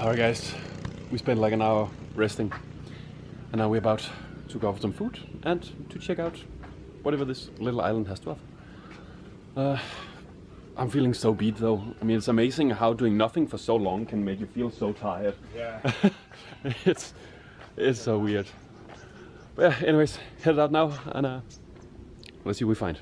Alright guys, we spent like an hour resting and now we're about to go for some food and to check out whatever this little island has to offer. Uh, I'm feeling so beat though. I mean, it's amazing how doing nothing for so long can make you feel so tired. Yeah. it's it's so weird. But yeah, anyways, headed out now and uh, let's see what we find.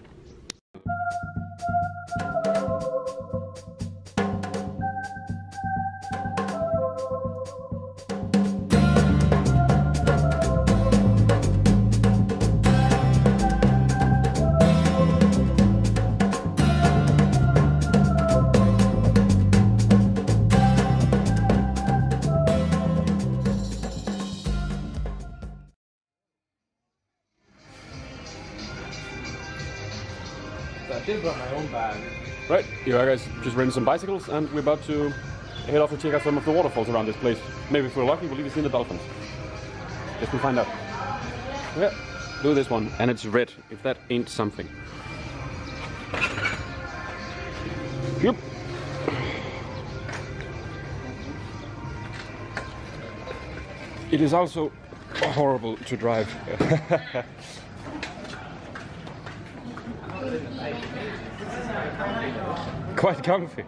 I did bring my own bag. Right, are guys just renting some bicycles and we're about to head off to check out some of the waterfalls around this place. Maybe if we're lucky we'll even see the dolphins. Guess we'll find out. Yeah, do this one. And it's red, if that ain't something. Yep. It is also horrible to drive. Quite comfy.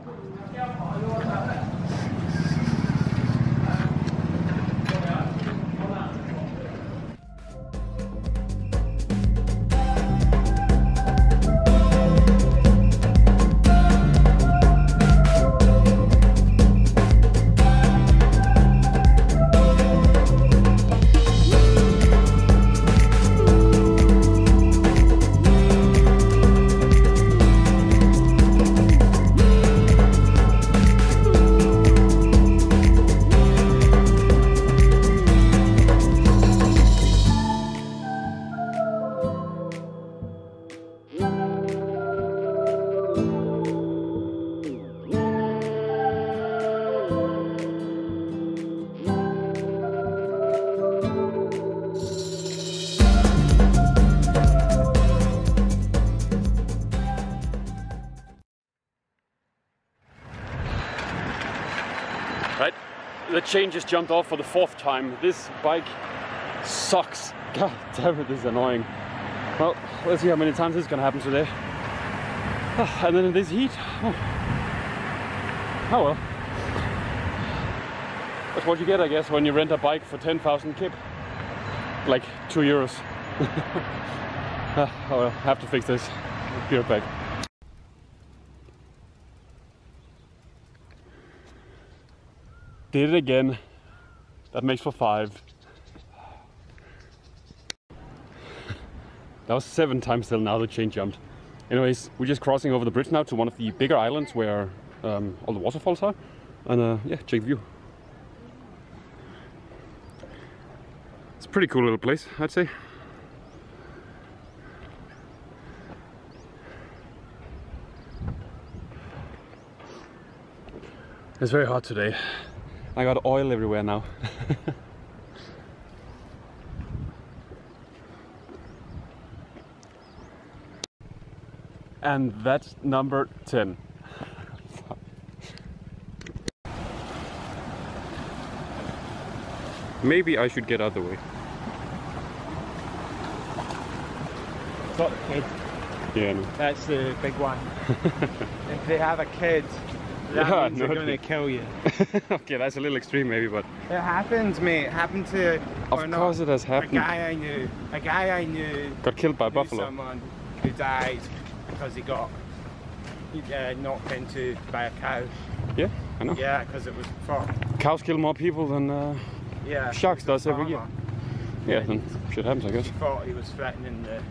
The chain just jumped off for the fourth time. This bike sucks. God damn it, this is annoying. Well, let's see how many times this is gonna happen today. And then in this heat, oh, oh well. That's what you get, I guess, when you rent a bike for 10,000 kip. Like two euros. Ah, oh well, have to fix this. Be right back. Did it again. That makes for five. That was seven times till now the chain jumped. Anyways, we're just crossing over the bridge now to one of the bigger islands where um, all the waterfalls are. And uh, yeah, check the view. It's a pretty cool little place, I'd say. It's very hot today. I got oil everywhere now. and that's number 10. Maybe I should get out of the way. Got the kid. Yeah, no. That's the big one. if they have a kid, that Yeah, means no, they're going to kill you. okay, that's a little extreme maybe, but It happens, mate. It happened to. of course it has happened. A guy I knew. A guy I knew. Got killed by buffalo. Someone who died because he got uh, knocked into by a cow. Yeah, I know. Yeah, because it was for. Cows kill more people than uh, Yeah. Sharks does every year. yeah, then shit happens, I guess. He thought he was threatening the.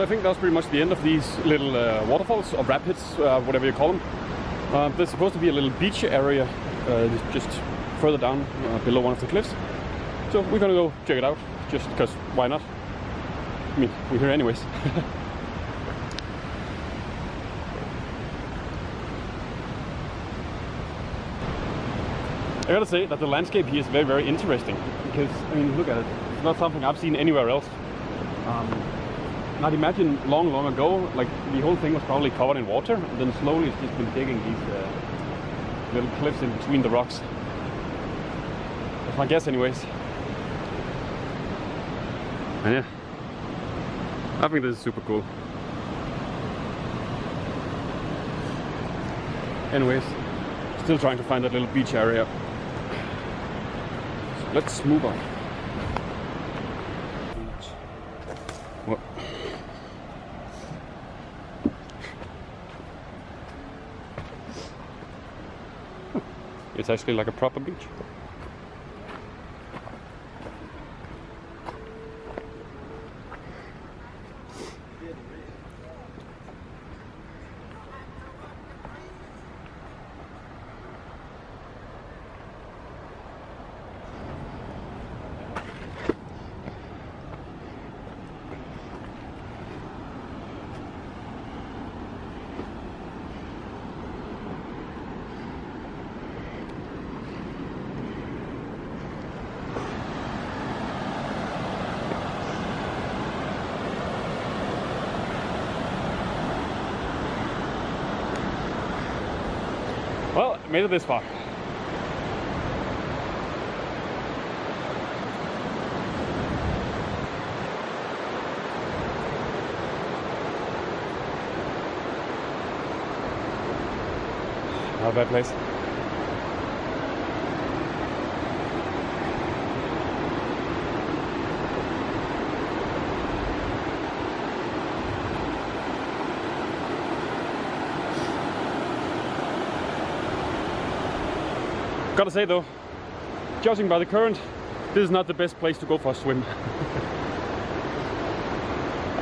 So I think that's pretty much the end of these little uh, waterfalls or rapids, uh, whatever you call them. Uh, there's supposed to be a little beach area uh, just further down uh, below one of the cliffs. So we're gonna go check it out, just because why not? I mean, we're here anyways. I gotta say that the landscape here is very, very interesting because I mean, look at it. It's not something I've seen anywhere else. Um, I'd imagine long, long ago, like the whole thing was probably covered in water, and then slowly it's just been digging these uh, little cliffs in between the rocks. That's my guess, anyways. And yeah, I think this is super cool. Anyways, still trying to find that little beach area. So let's move on. Actually like a proper beach. Well, made it this far. A bad place. Gotta say though, judging by the current, this is not the best place to go for a swim.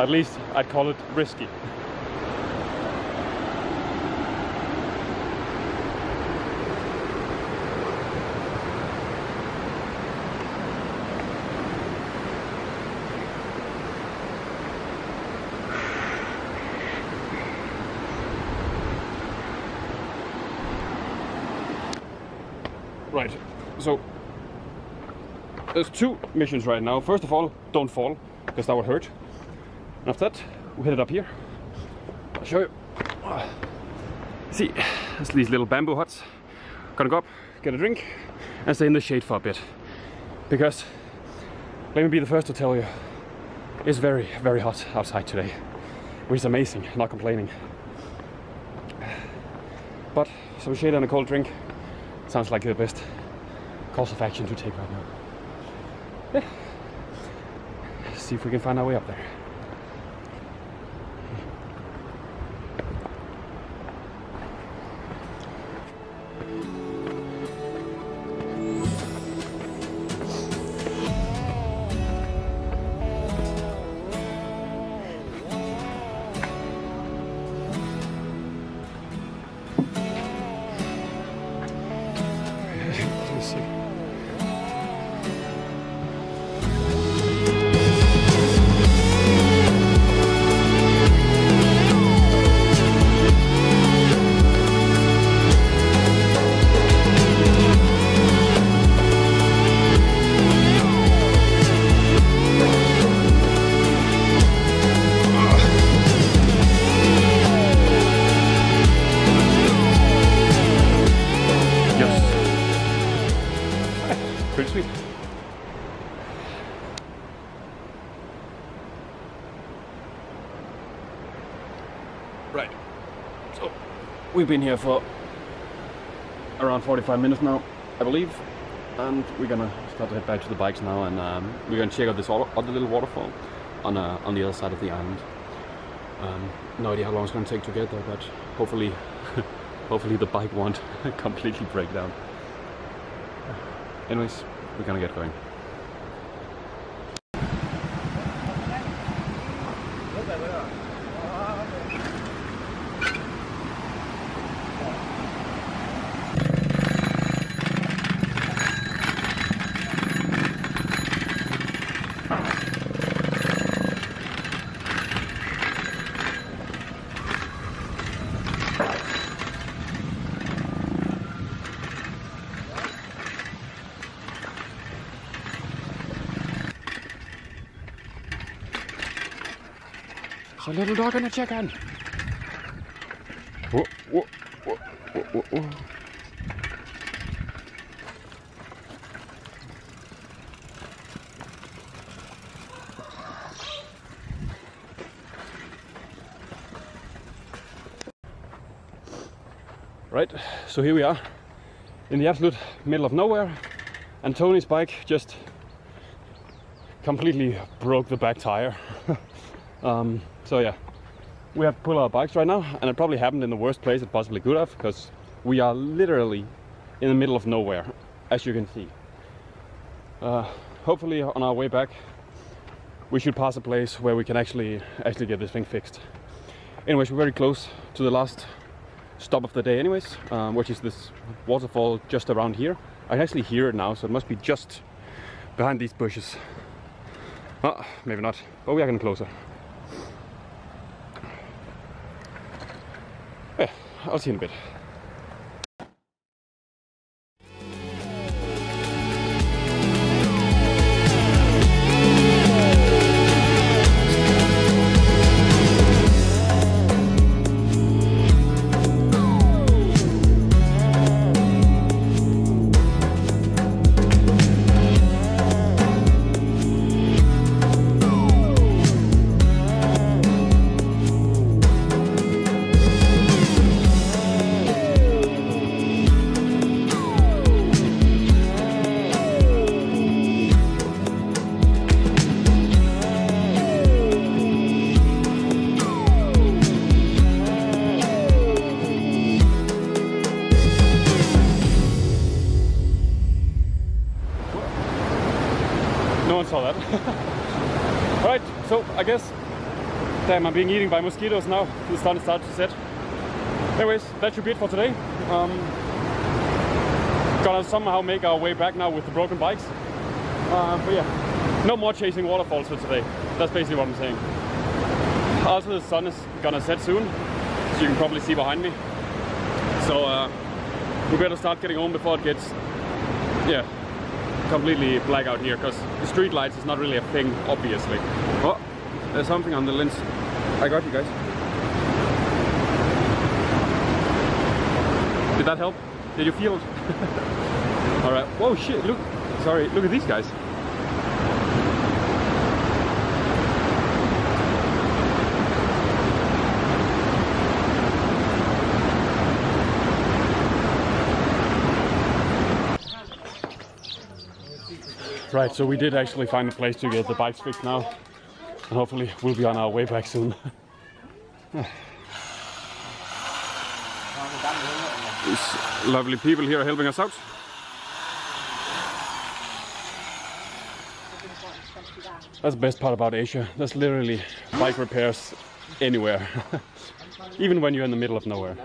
At least I'd call it risky. Right, so there's two missions right now. First of all, don't fall, because that would hurt. And after that, we headed up here. I'll show you. See, there's these little bamboo huts. Gonna go up, get a drink, and stay in the shade for a bit. Because, let me be the first to tell you, it's very, very hot outside today. Which is amazing, not complaining. But some shade and a cold drink sounds like the best course of action to take right now. Yeah. See if we can find our way up there. We've been here for around 45 minutes now, I believe, and we're gonna start to head back to the bikes now, and um, we're gonna check out this other little waterfall on uh, on the other side of the island. Um, no idea how long it's gonna take to get there, but hopefully, hopefully the bike won't completely break down. Anyways, we're gonna get going. Little dog and a chicken. Whoa, whoa, whoa, whoa, whoa, whoa. Right, so here we are in the absolute middle of nowhere, and Tony's bike just completely broke the back tire. um, so yeah, we have to pull our bikes right now, and it probably happened in the worst place it possibly could have, because we are literally in the middle of nowhere, as you can see. Uh, hopefully, on our way back, we should pass a place where we can actually actually get this thing fixed. Anyways, we're very close to the last stop of the day anyways, um, which is this waterfall just around here. I can actually hear it now, so it must be just behind these bushes. Oh, maybe not, but we are getting closer. Yeah, I'll I'm being eaten by mosquitoes now. The sun is starting to set. Anyways, that should be it for today. Um, gonna somehow make our way back now with the broken bikes. Uh, but yeah, no more chasing waterfalls for today. That's basically what I'm saying. Also, the sun is gonna set soon, so you can probably see behind me. So uh, we better start getting home before it gets, yeah, completely black out here because the street lights is not really a thing, obviously. Oh, there's something on the lens. I got you guys. Did that help? Did you feel? All right. Whoa, shit! Look, sorry. Look at these guys. Right, so we did actually find a place to get the bikes fixed now. And hopefully we'll be on our way back soon. These lovely people here are helping us out. That's the best part about Asia. There's literally bike repairs anywhere. Even when you're in the middle of nowhere.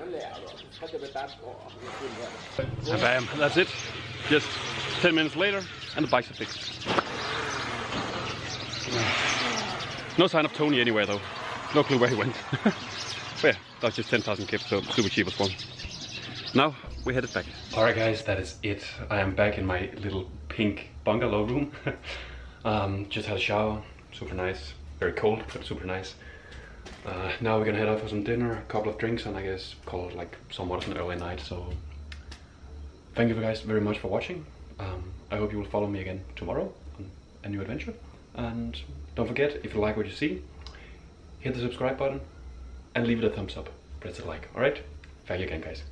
And bam, that's it. Just 10 minutes later and the bikes are fixed. No sign of Tony anywhere though. No clue where he went. but yeah, that was just 10,000 kips, so super cheap as well. Now we headed back. Alright guys, that is it. I am back in my little pink bungalow room. um, just had a shower, super nice. Very cold, but super nice. Uh, now we're gonna head out for some dinner, a couple of drinks, and I guess call it like somewhat of an early night. So thank you guys very much for watching. Um, I hope you will follow me again tomorrow on a new adventure. And don't forget, if you like what you see, hit the subscribe button and leave it a thumbs up. Press the like, alright? Thank you again, guys.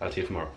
I'll see you tomorrow.